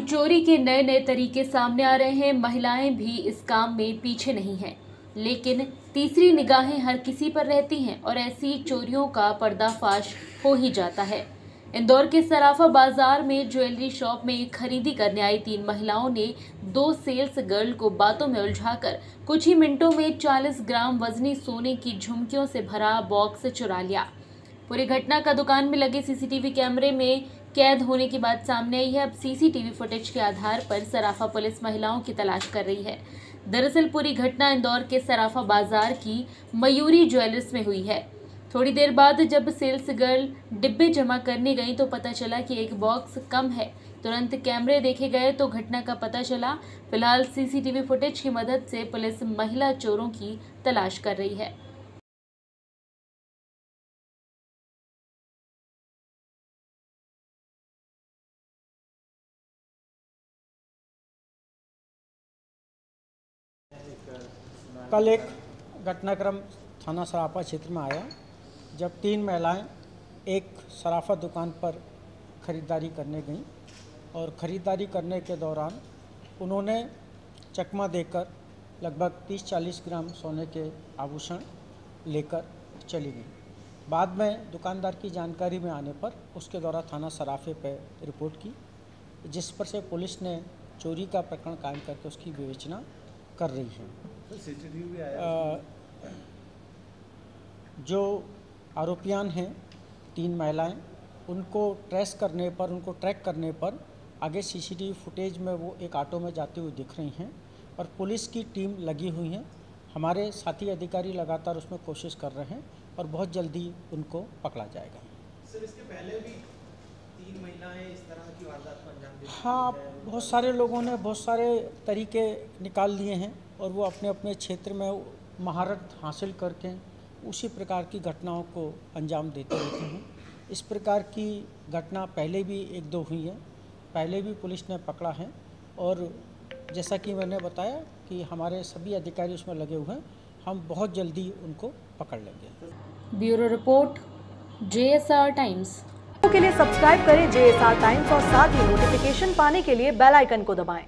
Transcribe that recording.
चोरी के नए नए तरीके सामने आ रहे हैं। महिलाएँ भी इस काम में पीछे नहीं हैं। लेकिन तीसरी निगाहें हर किसी पर रहती हैं और ऐसी चोरियों का पर्दाफाश हो ही जाता है। इंदौर के सराफा बाज़ार में ज्वेलरी शॉप में खरीदी करने आई तीन महिलाओं ने दो सेल्स गर्ल को बातों में उलझाकर कुछ ही मिनटों में 40 ग्राम वजनी सोने की झुमकियों से भरा बॉक्स चुरा लिया। पूरी घटना का दुकान में लगे सीसीटीवी कैमरे में कैद होने की बात सामने आई है। अब सीसीटीवी फुटेज के आधार पर सराफा पुलिस महिलाओं की तलाश कर रही है। दरअसल पूरी घटना इंदौर के सराफा बाज़ार की मयूरी ज्वेलर्स में हुई है। थोड़ी देर बाद जब सेल्स गर्ल डिब्बे जमा करने गई तो पता चला कि एक बॉक्स कम है। तुरंत कैमरे देखे गए तो घटना का पता चला। फ़िलहाल सीसीटीवी फुटेज की मदद से पुलिस महिला चोरों की तलाश कर रही है। कल एक घटनाक्रम थाना सराफा क्षेत्र में आया, जब तीन महिलाएँ एक सराफा दुकान पर ख़रीदारी करने गईं और ख़रीदारी करने के दौरान उन्होंने चकमा देकर लगभग 30-40 ग्राम सोने के आभूषण लेकर चली गई। बाद में दुकानदार की जानकारी में आने पर उसके द्वारा थाना सराफे पर रिपोर्ट की, जिस पर से पुलिस ने चोरी का प्रकरण कायम करके उसकी विवेचना कर रही है। जो आरोपियान हैं तीन महिलाएँ उनको ट्रेस करने पर उनको ट्रैक करने पर आगे सीसीटीवी फुटेज में वो एक ऑटो में जाती हुई दिख रही हैं और पुलिस की टीम लगी हुई है। हमारे साथी अधिकारी लगातार उसमें कोशिश कर रहे हैं और बहुत जल्दी उनको पकड़ा जाएगा। सर इसके पहले भी तीन महिलाएँ इस तरह की वारदात को अंजाम हाँ? बहुत सारे लोगों ने बहुत सारे तरीके निकाल लिए हैं। और वो अपने अपने क्षेत्र में महारत हासिल करके उसी प्रकार की घटनाओं को अंजाम देते रहते हैं। इस प्रकार की घटना पहले भी एक दो हुई है। पहले भी पुलिस ने पकड़ा है और जैसा कि मैंने बताया कि हमारे सभी अधिकारी उसमें लगे हुए हैं हम बहुत जल्दी उनको पकड़ लेंगे। Bureau report JSR Times. के लिए सब्सक्राइब करें जेएसआर टाइम्स और साथ ही नोटिफिकेशन पाने के लिए बेल आइकन को दबाएँ।